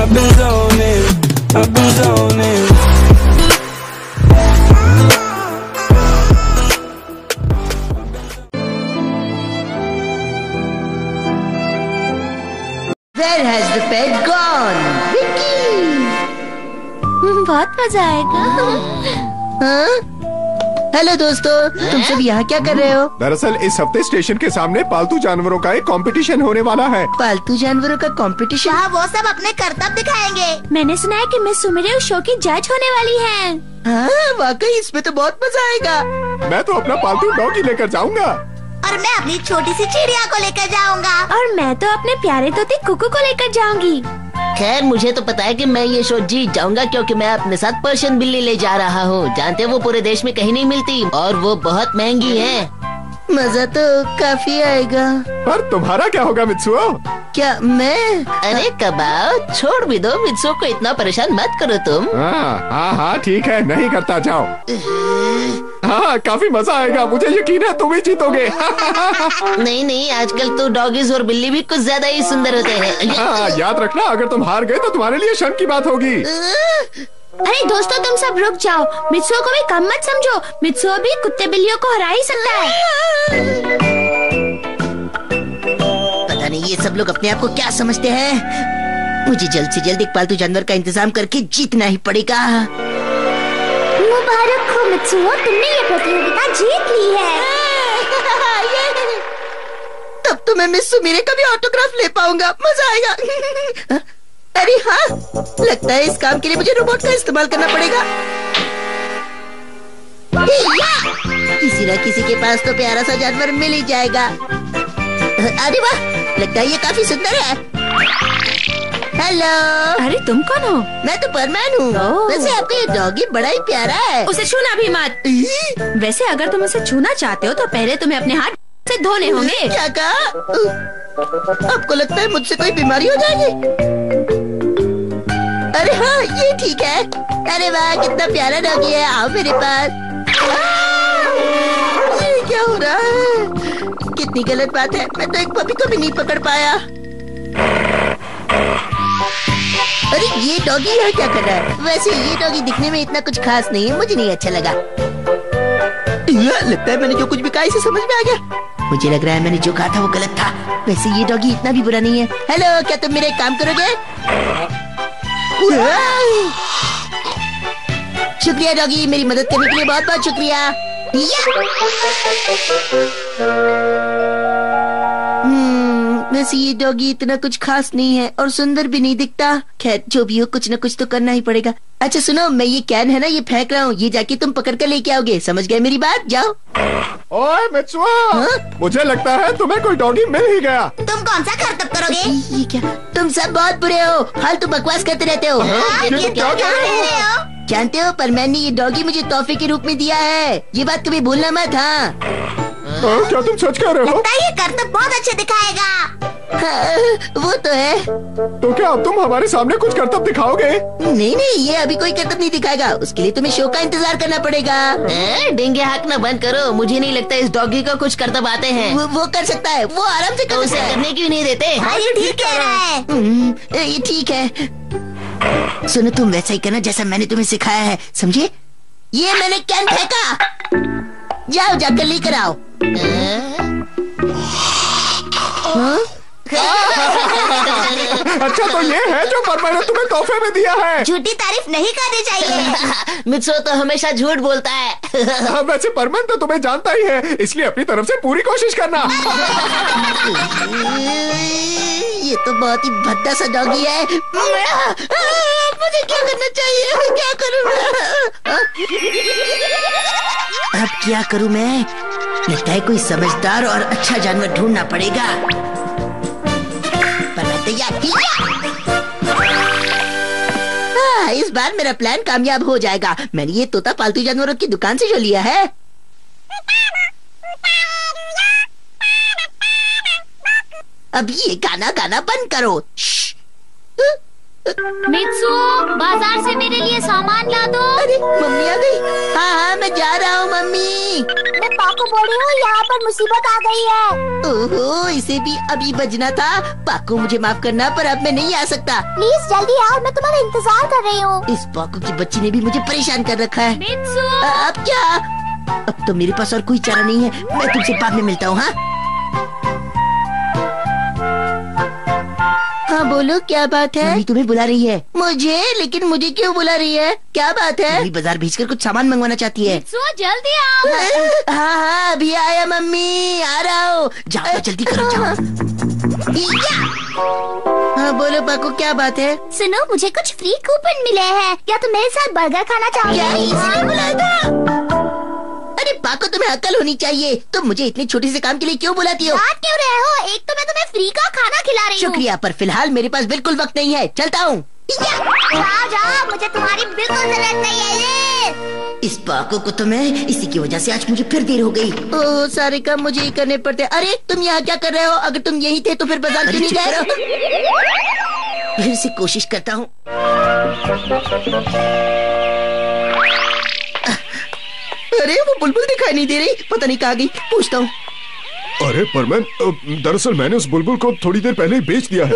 I've been zoning, I've been zoning. Where has the pet gone? Vicky! बहुत मजा आएगा हाँ? हेलो दोस्तों तुम सब यहाँ क्या कर रहे हो? दरअसल इस हफ़्ते स्टेशन के सामने पालतू जानवरों का एक कंपटीशन होने वाला है। पालतू जानवरों का कंपटीशन वहाँ वो सब अपने करतब दिखाएँगे। मैंने सुना है कि मिस सुमेरे उस शो की जज होने वाली है। हाँ वाकई इसमें तो बहुत मज़ा आएगा। मैं तो अपना पालतू डॉगी लेकर जाऊँगा। और मैं अपनी छोटी सी चिड़िया को लेकर जाऊँगा। और मैं तो अपने प्यारे तोते कुकू को लेकर जाऊँगी। खैर, मुझे तो पता है कि मैं ये शो जीत जाऊँगा क्योंकि मैं अपने साथ पर्शियन बिल्ली ले जा रहा हूँ। जानते वो पूरे देश में कहीं नहीं मिलती और वो बहुत महँगी है। मज़ा तो काफ़ी आएगा। पर तुम्हारा क्या होगा मित्सुओ? क्या मैं? अरे कबाब छोड़ भी दो मित्सो को इतना परेशान मत करो तुम। हाँ हाँ हाँ ठीक है नहीं करता जाओ। हाँ काफ़ी मज़ा आएगा मुझे यकीन है तुम ही जीतोगे। नहीं नहीं आजकल तो डॉगीज और बिल्ली भी कुछ ज़्यादा ही सुंदर होते हैं। हाँ याद रखना अगर तुम हार गए तो तुम्हारे लिए शर्म की बात होगी। अरे दोस्तों तुम सब रुक जाओ। मित्सुओ को भी कम मत समझो। मित्सुओ भी कुत्ते बिल्लियों को हरा ही सकता है। पता नहीं ये सब लोग अपने आप को क्या समझते हैं। मुझे जल्द से जल्द एक पालतू जानवर का इंतज़ाम करके जीतना ही पड़ेगा। मुबारक हो तुमने ये प्रतियोगिता जीत ली है। तब तो मैं मिस सुमीरे का भी ऑटोग्राफ ले पाऊँगा। मज़ा आएगा। अरे हाँ लगता है इस काम के लिए मुझे रोबोट का इस्तेमाल करना पड़ेगा। किसी न किसी के पास तो प्यारा सा जानवर मिल ही जाएगा। अरे वाह लगता है ये काफ़ी सुंदर है। हेलो अरे तुम कौन हो? मैं तो परमैन हूँ। वैसे आपका ये डॉगी बड़ा ही प्यारा है। उसे छूना भी मत। वैसे अगर तुम उसे छूना चाहते हो तो पहले तुम्हें अपने हाथ से धोने होंगे। क्या कहा? आपको लगता है मुझसे कोई बीमारी हो जाएगी? अरे हाँ ये ठीक है। अरे वाह कितना प्यारा डॉगी है आओ मेरे पास। ये क्या हो रहा है? कितनी गलत बात है मैं तो एक पपी को भी नहीं पकड़ पाया। अरे ये डॉगी यहाँ क्या कर रहा है? वैसे ये डॉगी दिखने में इतना कुछ खास नहीं है मुझे नहीं अच्छा लगा। लगता है मैंने जो कुछ भी कहा इसे समझ में आ गया। मुझे लग रहा है मैंने जो कहा था वो गलत था। वैसे ये डॉगी इतना भी बुरा नहीं है। हेलो क्या तुम मेरा एक काम करोगे? शुक्रिया डॉगी। मेरी मदद करने के लिए बहुत बहुत शुक्रिया वैसे ये डॉगी इतना कुछ खास नहीं है और सुंदर भी नहीं दिखता। खैर जो भी हो कुछ न कुछ तो करना ही पड़ेगा। अच्छा सुनो मैं ये कैन है ना ये फेंक रहा हूँ ये जाके तुम पकड़ कर लेके आओगे। समझ गए मेरी बात? जाओ। ओए मित्सुओ हाँ? मुझे लगता है तुम्हें कोई डॉगी मिल ही गया। तुम कौन सा करतब करोगे? ये क्या? तुम सब बहुत बुरे हो। फालतू बकवास करते रहते हो। हो? जानते हो पर मैंने ये डॉगी मुझे तोहफे के रूप में दिया है। ये बात कभी भूलना मत हाँ? हाँ, क्या तुम सच कह रहे हो? ये करतब बहुत अच्छे दिखाएगा। हाँ, वो तो है। तो क्या अब तुम हमारे सामने कुछ करतब दिखाओगे? नहीं नहीं ये अभी कोई करतब नहीं दिखाएगा। उसके लिए तुम्हें शो का इंतज़ार करना पड़ेगा। डेंगे हाकना बंद करो। मुझे नहीं लगता इस डॉगी का कुछ करतब आते हैं। वो, वो कर सकता है। वो आराम से कर उसे करने क्यों नहीं देते? हाँ, ये ठीक कह रहा है। हम्म, ये ठीक है। सुनो तुम वैसा ही करना जैसा मैंने तुम्हें सिखाया है। समझे? ये मैंने कैन फेंका। जाओ जाकर लेकर आओ। हाँ? अच्छा तो ये है जो पर मैंने तुम्हें तोहफे में दिया है। झूठी तारीफ़ नहीं करनी चाहिए। मित्सो तो हमेशा झूठ बोलता है। हाँ, वैसे परमन तो तुम्हें जानता ही है इसलिए अपनी तरफ़ से पूरी कोशिश करना। ये तो बहुत ही भद्दा सा डॉगी है। मुझे क्या करना चाहिए? क्या करूँ मैं? अब क्या करूँ मैं? लगता है कोई समझदार और अच्छा जानवर ढूंढना पड़ेगा। पर मैं तैयार हाँ, इस बार मेरा प्लान कामयाब हो जाएगा। मैंने ये तोता पालतू जानवरों की दुकान से जो लिया है। अब ये गाना गाना बंद करो। मित्सु बाज़ार से मेरे लिए सामान ला दो। अरे मम्मी आ गई। हाँ हाँ मैं जा रहा हूँ मम्मी। मैं पाको बोल रही हूँ यहाँ पर मुसीबत आ गई है। ओहो इसे भी अभी बजना था। पाकू मुझे माफ़ करना पर अब मैं नहीं आ सकता। प्लीज़ जल्दी आओ मैं तुम्हारा इंतज़ार कर रही हूँ। इस पाकू की बच्ची ने भी मुझे परेशान कर रखा है। मित्सु! अब क्या? अब तो मेरे पास और कोई चारा नहीं है। मैं तुमसे बाद में मिलता हूँ हाँ? हाँ बोलो क्या बात है? मम्मी तुम्हें बुला रही है। मुझे? लेकिन मुझे क्यों बुला रही है? क्या बात है? मम्मी बाज़ार भेजकर कुछ सामान मंगवाना चाहती है। मित्सु जल्दी आओ। हाँ हाँ अभी आया मम्मी। आ रहा हूँ। जाओ जल्दी करो जाओ। हाँ बोलो पाको क्या बात है? सुनो मुझे कुछ फ्री कूपन मिले हैं। क्या तुम मेरे साथ बर्गर खाना चाहोगे? अरे पाको तुम्हें अकल होनी चाहिए। तुम मुझे इतने छोटे से काम के लिए क्यों बुलाती हो? बात क्यों रहे हो? एक तो मैं तुम्हें फ्री का खाना खिला रही हूँ। शुक्रिया पर फ़िलहाल मेरे पास बिल्कुल वक्त नहीं है। चलता हूँ। जाओ जाओ मुझे तुम्हारी बिल्कुल ज़रूरत नहीं है इस पाको को तो मैं इसी की वजह से आज मुझे फिर देर हो गई। ओ सारे काम मुझे ही करने पड़ते अरे तुम यहाँ क्या कर रहे हो? अगर तुम यही थे तो फिर बाज़ार क्यों नहीं गए? फिर से कोशिश करता हूँ। अरे वो बुलबुल दिखाई नहीं दे रही। पता नहीं कहाँ गई। पूछता हूँ। अरे पर मैं दरअसल मैंने उस बुलबुल को थोड़ी देर पहले ही बेच दिया है।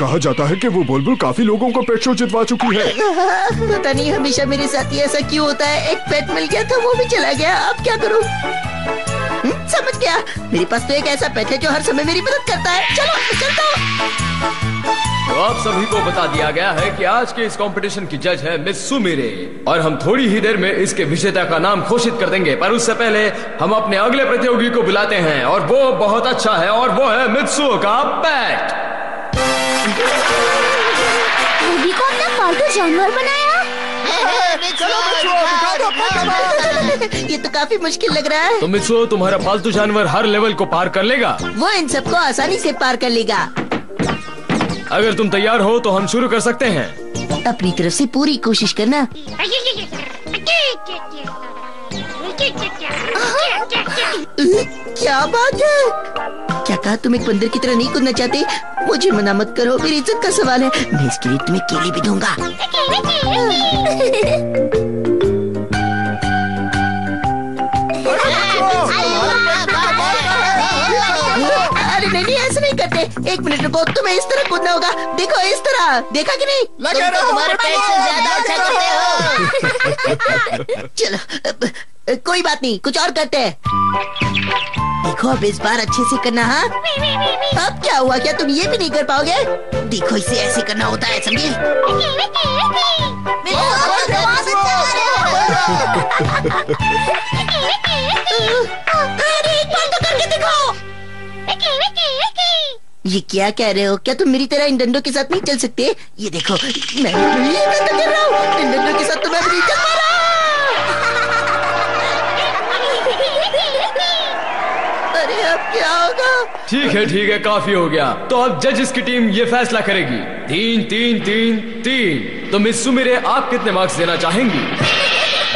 कहा जाता है कि वो बुलबुल काफ़ी लोगों को पेट शो जितवा चुकी है। पता नहीं हमेशा मेरे साथ ही ऐसा क्यों होता है। एक पेट मिल गया था वो भी चला गया। अब क्या करूँ? हम्म, समझ गया। मेरे पास तो एक ऐसा पेट है जो हर समय मेरी मदद करता है। चलो चलता हूँ। तो आप सभी को बता दिया गया है कि आज के इस कंपटीशन की जज है मिस सुमिरे और हम थोड़ी ही देर में इसके विजेता का नाम घोषित कर देंगे। पर उससे पहले हम अपने अगले प्रतियोगी को बुलाते हैं और वो बहुत अच्छा है और वो है मित्सु का पेट को अपना पालतू जानवर बनाया? ये तो काफ़ी मुश्किल लग रहा है। तो मित्सु तुम्हारा पालतू जानवर हर लेवल को पार कर लेगा। वो इन सबको आसानी से पार कर लेगा। अगर तुम तैयार हो तो हम शुरू कर सकते हैं। अपनी तरफ़ से पूरी कोशिश करना। क्या बात है? क्या कहा तुम एक बंदर की तरह नहीं कूदना चाहते? मुझे मना मत करो मेरी इज़्ज़त का सवाल है। मैं इसके लिए तुम्हें केले भी दूँगा। नहीं नहीं ऐसा नहीं करते एक मिनट रुको तुम्हें इस तरह कूदना होगा देखो इस तरह देखा कि नहीं तुम तो तुम्हारे पेट से ज़्यादा अच्छा करते हो चलो कोई बात नहीं कुछ और करते हैं देखो अब इस बार अच्छे से करना हाँ अब क्या हुआ क्या तुम ये भी नहीं कर पाओगे देखो इसे ऐसे करना होता है समझे अरे एक बार तो करके दिखाओ ये क्या कह रहे हो? क्या तुम मेरी तरह इन डंडों के साथ नहीं चल सकते? ये देखो मैं ये मैं तो कर रहा हूँ। इन डंडों के साथ तो मैं भी नहीं चल पा रहा अरे अब क्या होगा? ठीक है ठीक है काफ़ी हो गया। तो अब जजेस की टीम ये फैसला करेगी। तीन तीन तीन तीन। तो मिस सुमिरे आप कितने मार्क्स देना चाहेंगी?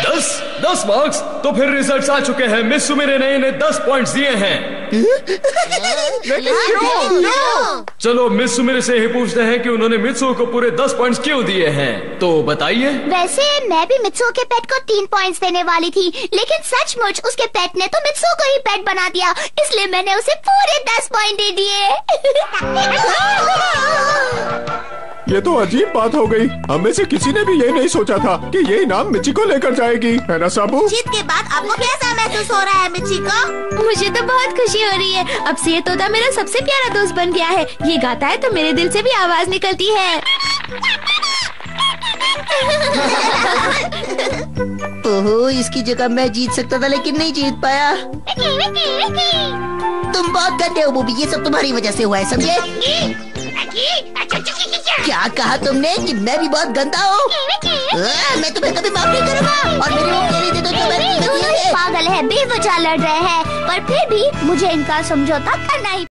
दस दस मार्क्स तो फिर रिजल्ट्स आ चुके हैं। मिस सुमिरे ने इन्हें दस पॉइंट्स दिए हैं। चलो मिस मेरे से ही पूछते हैं कि उन्होंने मित्सो को पूरे दस पॉइंट्स क्यों दिए हैं? तो बताइए। वैसे मैं भी मित्सो के पेट को तीन पॉइंट्स देने वाली थी लेकिन सचमुच उसके पेट ने तो मित्सो को ही पेट बना दिया इसलिए मैंने उसे पूरे दस पॉइंट दे दिए। ये तो अजीब बात हो गई। हमें से किसी ने भी ये नहीं सोचा था कि ये इनाम मिची को लेकर जाएगी। है ना साबू? जीत के बाद आपको कैसा महसूस हो रहा है मिची को मुझे तो बहुत खुशी हो रही है। अब से ये तोता मेरा सबसे प्यारा दोस्त बन गया है। ये गाता है तो मेरे दिल से भी आवाज़ निकलती है। ओहो इसकी जगह मैं जीत सकता था लेकिन नहीं जीत पाया। तुम बहुत गंदे हो बूबी। ये सब तुम्हारी वजह से हुआ है समझे? क्या कहा तुमने कि मैं भी बहुत गंदा हूँ मैं तुम्हें कभी माफ़ नहीं करूँगा और मेरी वो कह दे दो जो मैंने तुम्हें दिए थे। पागल है बेवजह लड़ रहे हैं पर फिर भी मुझे इनका समझौता करना ही